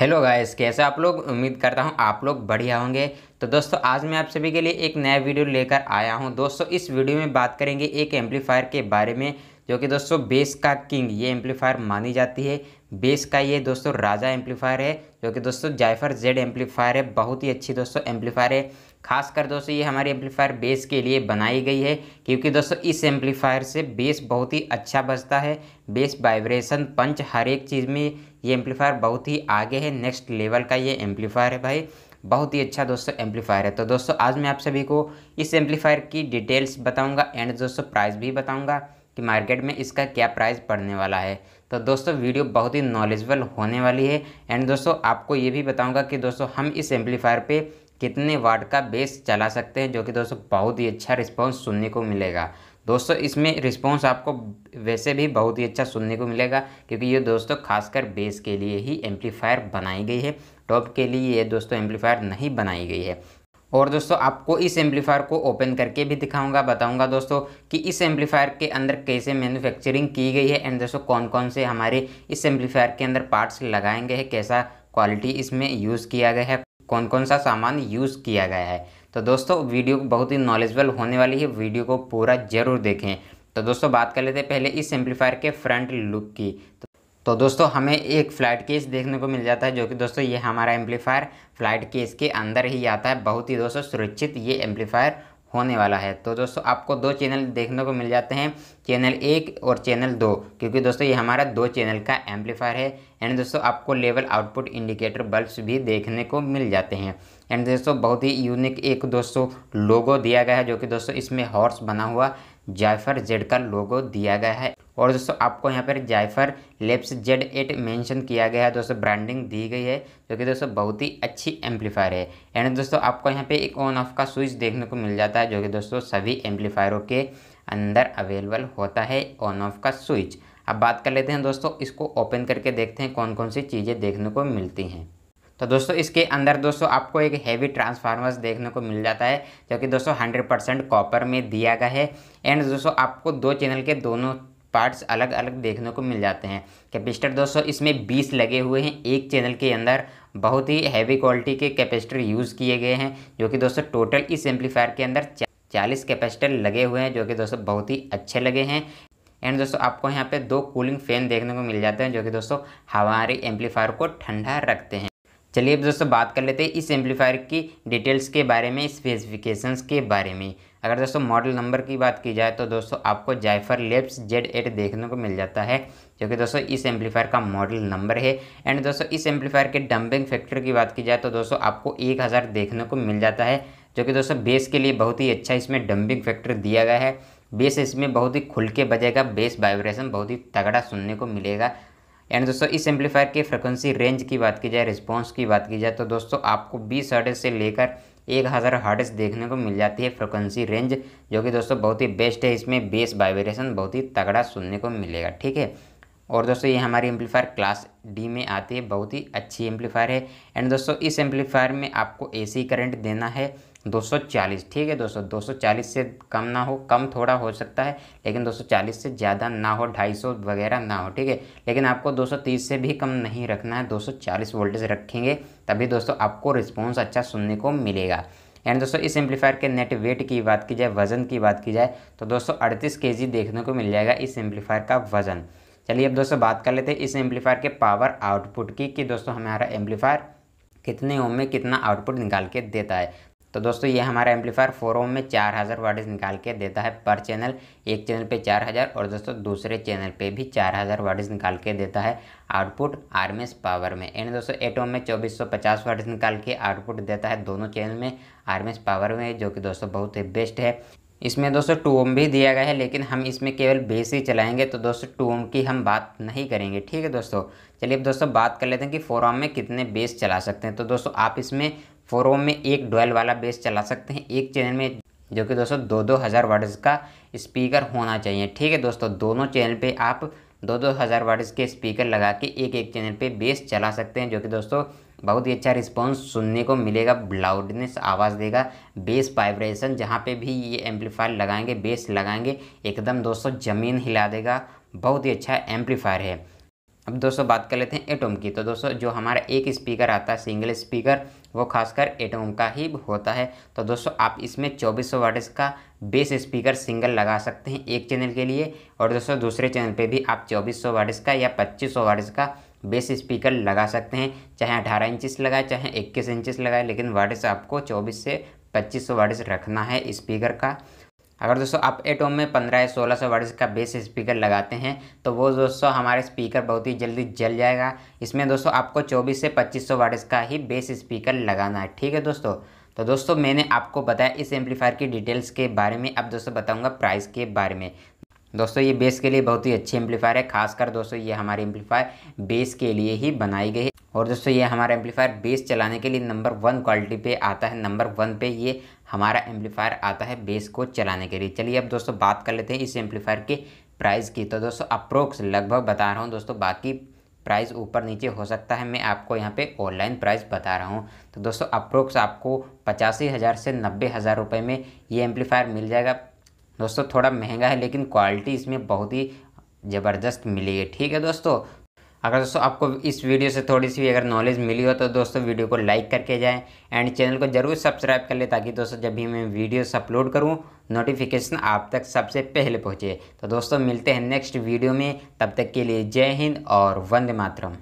Hello guys, कैसे आप लोग? उम्मीद करता हूँ आप लोग बढ़िया होंगे। तो दोस्तों, आज मैं आप सभी के लिए एक नया वीडियो लेकर आया हूँ। दोस्तों, इस वीडियो में बात करेंगे एक एम्पलीफायर के बारे में, जो कि दोस्तों बेस का किंग, ये एम्पलीफायर मानी जाती है। बेस का ये दोस्तों राजा एम्पलीफायर है, जो कि दोस्तों जायफर जेड एम्पलीफायर है। बहुत ही अच्छी दोस्तों एम्पलीफायर है। खासकर दोस्तों ये हमारी एम्पलीफायर बेस के लिए बनाई गई है, क्योंकि दोस्तों इस एम्पलीफायर से बेस बहुत ही अच्छा बजता है बेस वाइब्रेशन पंच हर एक चीज़ में ये एम्पलीफायर बहुत ही आगे है नेक्स्ट लेवल का ये एम्पलीफायर है भाई, बहुत ही अच्छा दोस्तों एम्पलीफायर है। तो दोस्तों आज मैं आप सभी को इस एम्पलीफायर की डिटेल्स बताऊँगा एंड दोस्तों प्राइस भी बताऊँगा कि मार्केट में इसका क्या प्राइस पड़ने वाला है। तो दोस्तों वीडियो बहुत ही नॉलेजबल होने वाली है एंड दोस्तों आपको ये भी बताऊँगा कि दोस्तों हम इस एम्पलीफायर पे कितने वाट का बेस चला सकते हैं, जो कि दोस्तों बहुत ही अच्छा रिस्पॉन्स सुनने को मिलेगा। दोस्तों, इसमें रिस्पॉन्स आपको वैसे भी बहुत ही अच्छा सुनने को मिलेगा, क्योंकि ये दोस्तों खासकर बेस के लिए ही एम्पलीफायर बनाई गई है। टॉप के लिए ये दोस्तों एम्पलीफायर नहीं बनाई गई है। और दोस्तों, आपको इस एम्पलीफायर को ओपन करके भी दिखाऊँगा, बताऊँगा दोस्तों कि इस एम्पलीफायर के अंदर कैसे मैन्युफैक्चरिंग की गई है एंड दोस्तों कौन कौन से हमारे इस एम्पलीफायर के अंदर पार्ट्स लगाएँगे हैं, कैसा क्वालिटी इसमें यूज़ किया गया है। कौन कौन सा सामान यूज़ किया गया है। तो दोस्तों वीडियो बहुत ही नॉलेजबल होने वाली है। वीडियो को पूरा ज़रूर देखें। तो दोस्तों बात कर लेते हैं पहले इस एम्पलीफायर के फ्रंट लुक की। तो, तो दोस्तों हमें एक फ़्लाइट केस देखने को मिल जाता है जो कि दोस्तों ये हमारा एम्पलीफायर फ़्लाइट केस के अंदर ही आता है। बहुत ही दोस्तों सुरक्षित ये एम्पलीफायर होने वाला है। तो दोस्तों, आपको दो चैनल देखने को मिल जाते हैं, चैनल एक और चैनल दो, क्योंकि दोस्तों, ये हमारा दो चैनल का एम्पलीफायर है। एंड दोस्तों, आपको लेवल आउटपुट इंडिकेटर बल्ब्स भी देखने को मिल जाते हैं। एंड दोस्तों, बहुत ही यूनिक एक दोस्तों लोगो दिया गया है, जो कि दोस्तों इसमें हॉर्स बना हुआ जायफर जेड का लोगो दिया गया है। और दोस्तों, आपको यहाँ पर जायफर लेप्स जेड एट मेंशन किया गया है, दोस्तों ब्रांडिंग दी गई है, जो कि दोस्तों बहुत ही अच्छी एम्पलीफायर है। एंड दोस्तों, आपको यहाँ पे एक ऑन ऑफ़ का स्विच देखने को मिल जाता है, जो कि दोस्तों सभी एम्पलीफायरों के अंदर अवेलेबल होता है ऑन ऑफ़ का स्विच अब बात कर लेते हैं दोस्तों, इसको ओपन करके देखते हैं कौन कौन सी चीज़ें देखने को मिलती हैं। तो दोस्तों, इसके अंदर दोस्तों आपको एक हैवी ट्रांसफार्मर्स देखने को मिल जाता है, जो कि दोस्तों हंड्रेड परसेंट कॉपर में दिया गया है। एंड दोस्तों, आपको दो चैनल के दोनों पार्ट्स अलग अलग देखने को मिल जाते हैं। कैपेसिटर दोस्तों, इसमें 20 लगे हुए हैं एक चैनल के अंदर। बहुत ही हैवी क्वालिटी के कैपेसिटर यूज़ किए गए हैं, जो कि दोस्तों टोटल इस एम्पलीफायर के अंदर चालीस कैपेसिटर लगे हुए हैं, जो कि दोस्तों बहुत ही अच्छे लगे हैं। एंड दोस्तों, आपको यहाँ पे दो कूलिंग फ़ैन देखने को मिल जाते हैं, जो कि दोस्तों हमारे एम्पलीफायर को ठंडा रखते हैं। चलिए अब दोस्तों बात कर लेते हैं इस एम्पलीफायर की डिटेल्स के बारे में स्पेसिफिकेशंस के बारे में। अगर दोस्तों मॉडल नंबर की बात की जाए तो दोस्तों आपको जायफर लेप्स जेड एट देखने को मिल जाता है, जो कि दोस्तों इस एम्पलीफायर का मॉडल नंबर है। एंड दोस्तों इस एम्पलीफायर के डंपिंग फैक्टर की बात की जाए तो दोस्तों आपको एक हज़ार देखने को मिल जाता है, जो कि दोस्तों बेस के लिए बहुत ही अच्छा इसमें डंपिंग फैक्टर दिया गया है। बेस इसमें बहुत ही खुल के बजेगा बेस वाइब्रेशन बहुत ही तगड़ा सुनने को मिलेगा। एंड दोस्तों, इस एम्पलीफायर की फ्रिक्वेंसी रेंज की बात की जाए रिस्पॉन्स की बात की जाए तो दोस्तों, आपको बीस हर्ट्ज से लेकर एक हज़ार हर्ट्ज देखने को मिल जाती है फ्रिक्वेंसी रेंज जो कि दोस्तों बहुत ही बेस्ट है। इसमें बेस वाइब्रेशन बहुत ही तगड़ा सुनने को मिलेगा, ठीक है? और दोस्तों, ये हमारी एम्पलीफायर क्लास डी में आती है, बहुत ही अच्छी एम्पलीफायर है। एंड दोस्तों, इस एम्पलीफायर में आपको एसी करंट देना है 240 ठीक है दोस्तों? 240 से कम ना हो, कम थोड़ा हो सकता है, लेकिन 240 से ज़्यादा ना हो 250 वगैरह ना हो, ठीक है? लेकिन आपको 230 से भी कम नहीं रखना है 240 वोल्टेज रखेंगे, तभी दोस्तों आपको रिस्पॉन्स अच्छा सुनने को मिलेगा। एंड दोस्तों, इस एम्पलीफायर के नेट वेट की बात की जाए, वज़न की बात की जाए तो दोस्तों अड़तीस के देखने को मिल जाएगा इस एम्पलीफायर का वज़न। चलिए अब दोस्तों बात कर लेते हैं इस एम्पलीफायर के पावर आउटपुट की, कि दोस्तों हमारा एम्पलीफायर कितने ओम में कितना आउटपुट निकाल के देता है। तो दोस्तों, ये हमारा एम्पलीफायर फोर ओम में चार हज़ार वाटेज निकाल के देता है पर चैनल एक चैनल पे चार हज़ार और दोस्तों, दूसरे चैनल पे भी चार हज़ार वाटेज निकाल के देता है आउटपुट आरएमएस पावर में। एंड दोस्तों एट ओम में चौबीस सौ पचास वाटेज निकाल के आउटपुट देता है दोनों चैनल में आरएमएस पावर में, जो कि दोस्तों बहुत ही बेस्ट है। इसमें दोस्तों टू ओम भी दिया गया है, लेकिन हम इसमें केवल बेस ही चलाएँगे तो दोस्तों टू ओम की हम बात नहीं करेंगे। ठीक है दोस्तों? चलिए अब दोस्तों बात कर लेते हैं कि फोर ओम में कितने बेस चला सकते हैं। तो दोस्तों, आप इसमें फोर ओम में एक डोयल वाला बेस चला सकते हैं, एक चैनल में, जो कि दोस्तों दो दो हज़ार वर्ड्स का स्पीकर होना चाहिए। ठीक है दोस्तों, दोनों चैनल पे आप दो दो हज़ार वर्ड्स के स्पीकर लगा के एक एक चैनल पे बेस चला सकते हैं, जो कि दोस्तों बहुत ही अच्छा रिस्पॉन्स सुनने को मिलेगा लाउडनेस आवाज़ देगा बेस वाइब्रेशन जहाँ पे भी ये एम्पलीफायर लगाएँगे बेस लगाएँगे, एकदम दोस्तों ज़मीन हिला देगा, बहुत ही अच्छा एम्पलीफायर है। अब दोस्तों बात कर लेते हैं एटोम की। तो दोस्तों, जो हमारा एक स्पीकर आता है सिंगल स्पीकर वो खासकर एटोम का ही होता है। तो दोस्तों, आप इसमें चौबीस सौ का बेस स्पीकर सिंगल लगा सकते हैं एक चैनल के लिए। और दोस्तों, दूसरे चैनल पे भी आप चौबीस सौ का या पच्चीस सौ का बेस स्पीकर लगा सकते हैं। चाहे अठारह इंचिस लगाए, चाहे इक्कीस इंचिस लगाए, लेकिन वाटिस आपको चौबीस से पच्चीस सौ रखना है स्पीकर का। अगर दोस्तों आप एटोम में पंद्रह या सोलह सौ वर्ड्स का बेस स्पीकर लगाते हैं तो वो दोस्तों हमारे स्पीकर बहुत ही जल्दी जल जाएगा। इसमें दोस्तों आपको चौबीस से पच्चीस सौ वर्ड्स का ही बेस स्पीकर लगाना है। ठीक है दोस्तों? तो दोस्तों मैंने आपको बताया इस एम्पलीफायर की डिटेल्स के बारे में। अब दोस्तों बताऊँगा प्राइस के बारे में। दोस्तों, ये बेस के लिए बहुत ही अच्छी एम्पलीफायर है। खासकर दोस्तों, ये हमारी एम्पलीफायर बेस के लिए ही बनाई गई है। और दोस्तों, ये हमारा एम्पलीफायर बेस चलाने के लिए नंबर वन क्वालिटी पे आता है। नंबर वन पे ये हमारा एम्पलीफायर आता है बेस को चलाने के लिए। चलिए अब दोस्तों, बात कर लेते हैं इस एम्पलीफायर के प्राइस की। तो दोस्तों अप्रोक्स लगभग बता रहा हूँ दोस्तों, बाकी प्राइस ऊपर नीचे हो सकता है। मैं आपको यहाँ पे ऑनलाइन प्राइस बता रहा हूँ। तो दोस्तों अप्रोक्स आपको पचासी हज़ार से नब्बे हज़ार रुपये में ये एम्पलीफायर मिल जाएगा। दोस्तों, थोड़ा महँगा है, लेकिन क्वालिटी इसमें बहुत ही ज़बरदस्त मिलेगी ठीक है दोस्तों? अगर दोस्तों, आपको इस वीडियो से थोड़ी सी भी अगर नॉलेज मिली हो तो दोस्तों वीडियो को लाइक करके जाएँ एंड चैनल को ज़रूर सब्सक्राइब कर ले ताकि दोस्तों, जब भी मैं वीडियोस अपलोड करूँ नोटिफिकेशन आप तक सबसे पहले पहुँचे। तो दोस्तों, मिलते हैं नेक्स्ट वीडियो में। तब तक के लिए जय हिंद और वंदे मातरम।